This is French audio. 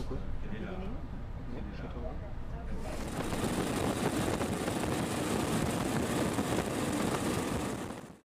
Pourquoi?